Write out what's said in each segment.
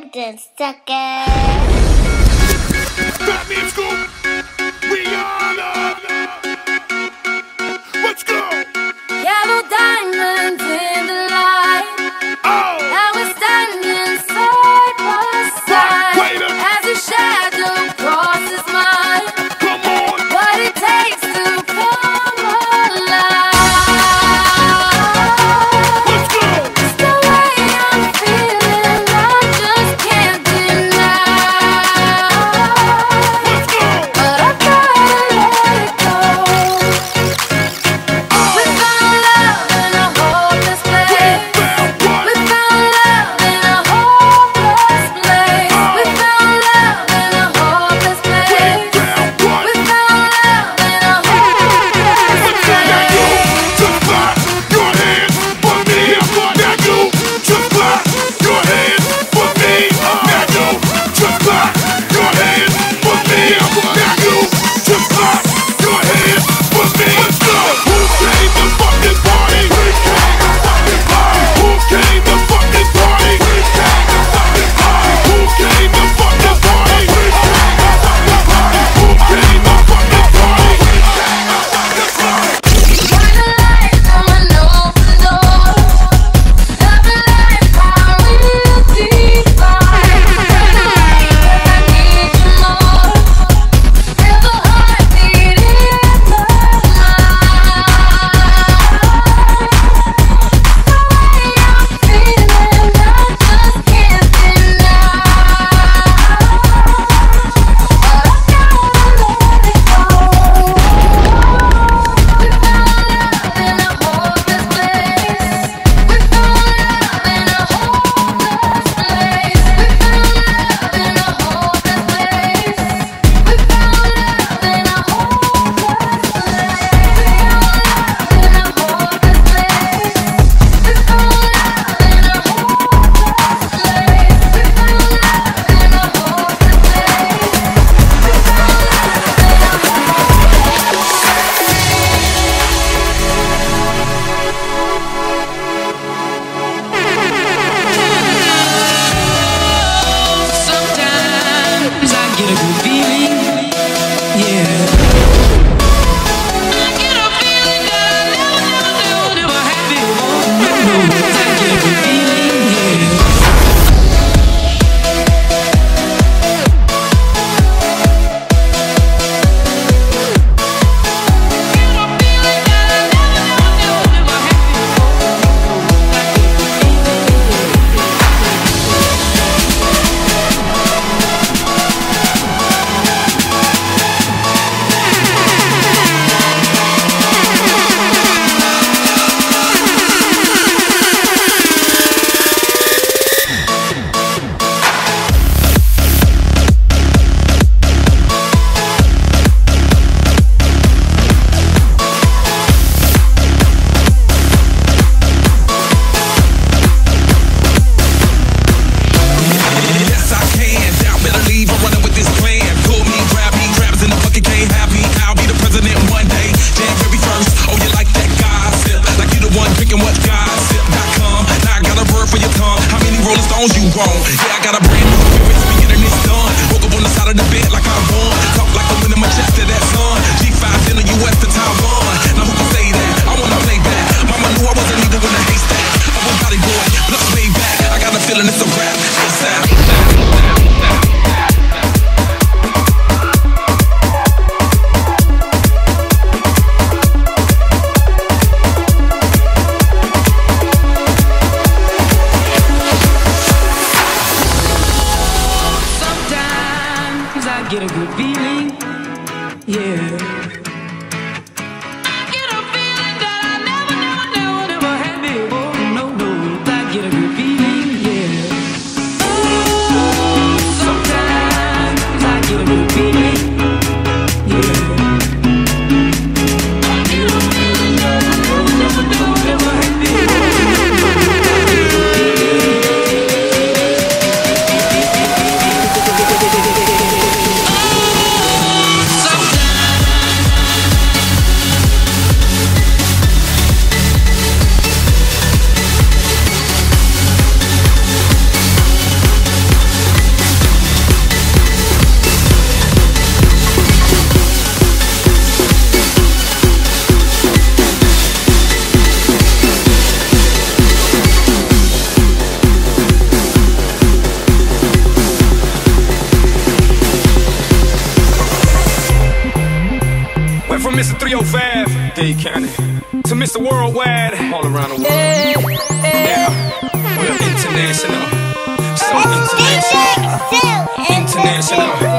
building, sucker. Batman Scoop, Rihanna. Let's Yeah. International.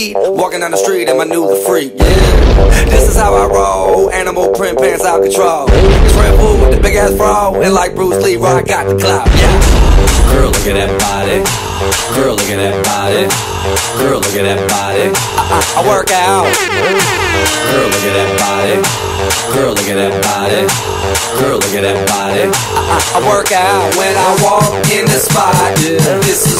feet. Walking down the street and my new the freak, yeah. This is how I roll. Animal print pants out control. This ran food with the big ass bra. And like Bruce Lee, I got the clout, yeah. Girl, look at that body. Girl, look at that body. Girl, look at that body. I, I, I work out. Girl, look at that body. Girl, look at that body. Girl, look at that body. I, I, I work out when I walk in the spot. Yeah, this is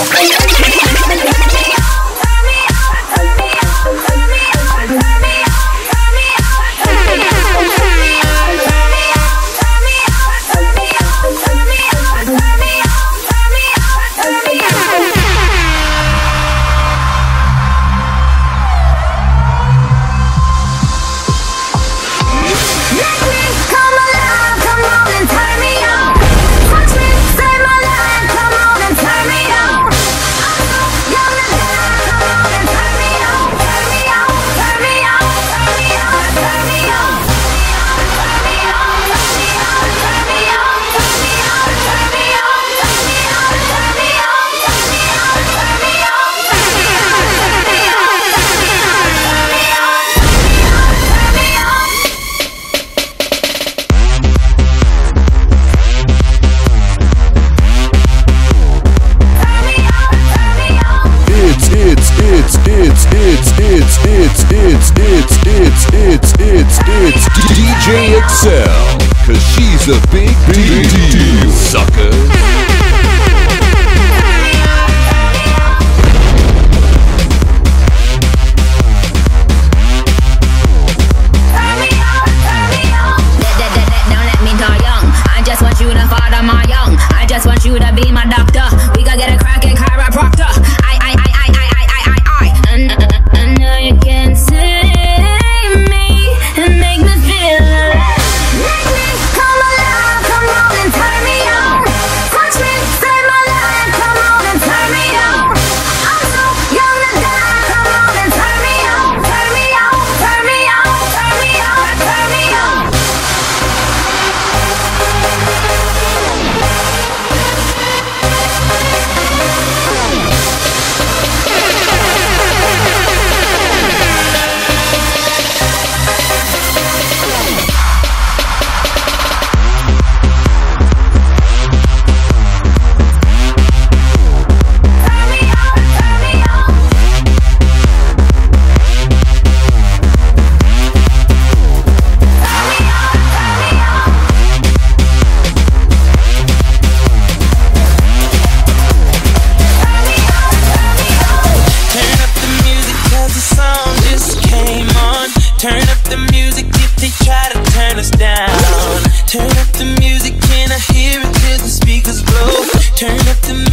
Thank you. The big, big, big deal, sucker. Turn up the music if they try to turn us down. Turn up the music, can I hear it till the speakers blow? Turn up the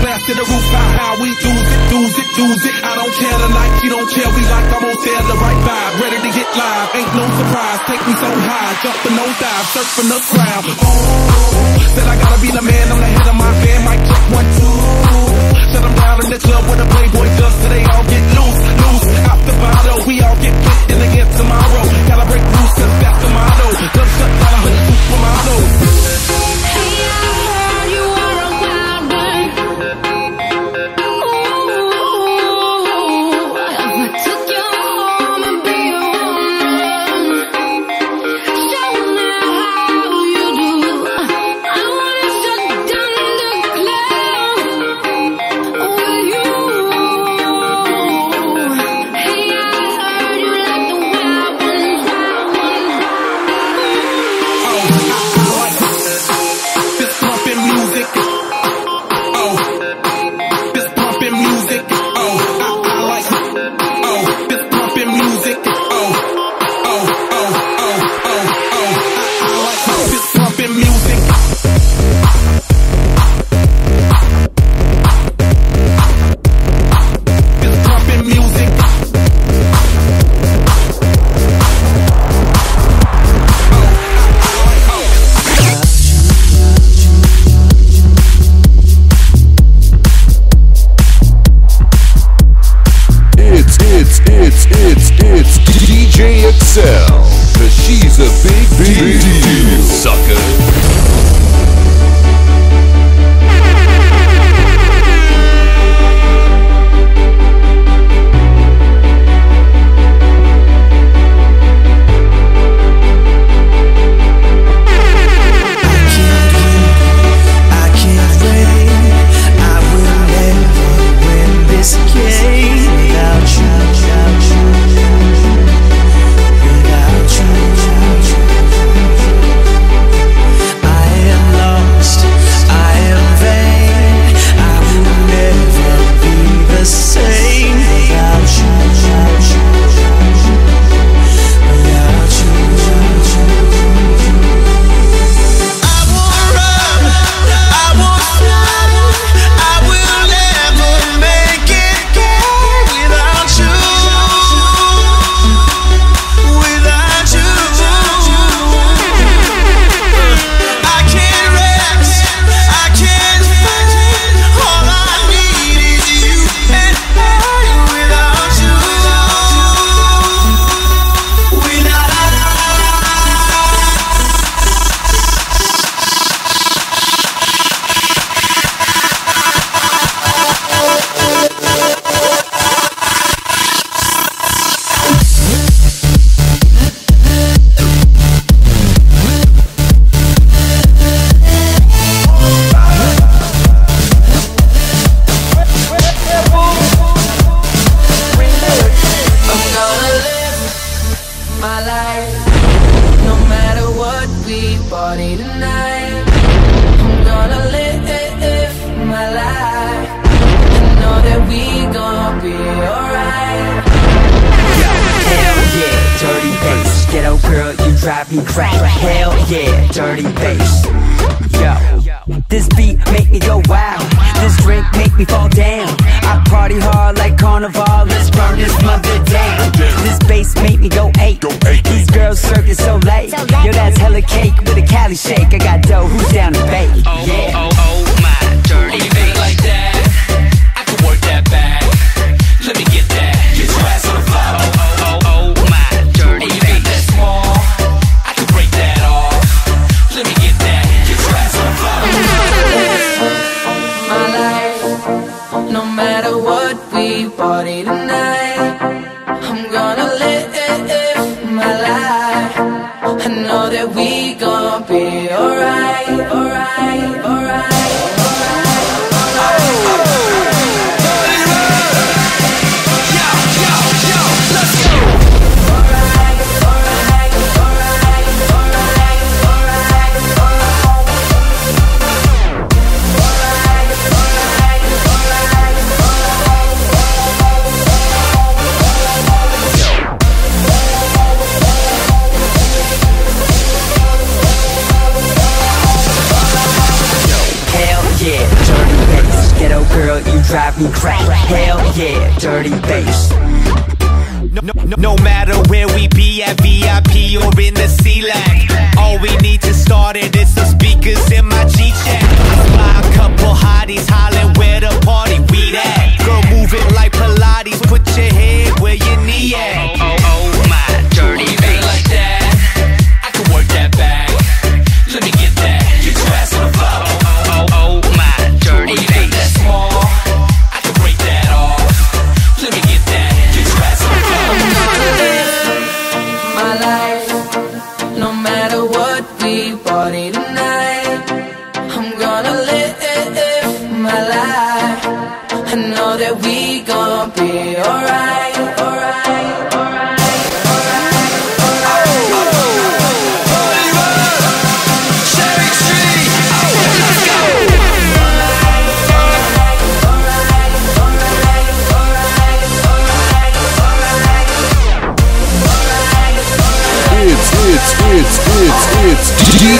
blast to the roof, how high we lose it, lose it, lose it. I don't care tonight, you don't care, we like I'm on the right vibe, ready to get live. Ain't no surprise, take me so high, jumping no dive, surfing the crowd. Oh, said I gotta be the man, I'm the head of my band, mic check one, two. Shut them down in the club with the Playboy does, so they all get loose, loose. Out the bottle, we all get fit in again tomorrow. Gotta break loose, cause that's the motto. Club shut down, I'm a Excel. Cause she's a big, big deal, sucker. You drive me crazy. Hell yeah, dirty bass. Yo, this beat make me go wild. This drink make me fall down. I party hard like carnival. Let's burn this mother down. This bass make me go eight. These girls circus so late. Yo, that's hella cake with a Cali shake. I got dough. Who's down to bake? Oh, yeah. Oh, drive me crack. Hell yeah, dirty bass. No, no, no, matter where we be at VIP or in the C-Lac All we need to start it is some speakers in my G-Chat. Fly a couple hotties hollering where the party we at Girl move it like Pilates, put your head where your knee at. Oh, oh, oh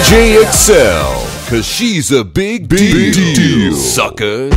DJ Cause she's a big, big deal, suckers.